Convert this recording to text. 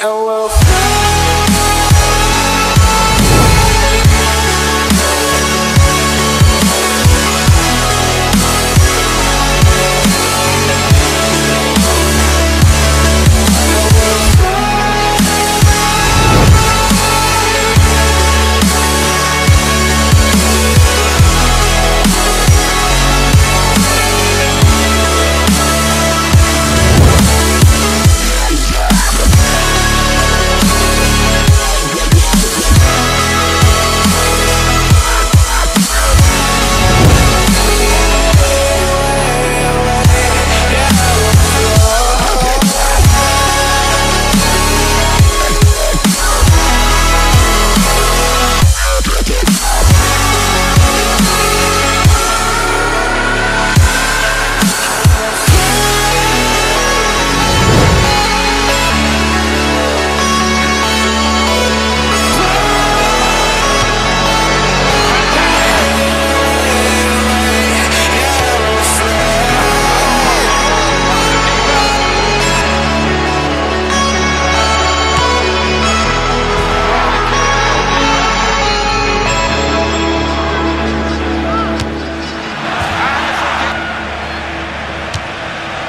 and we'll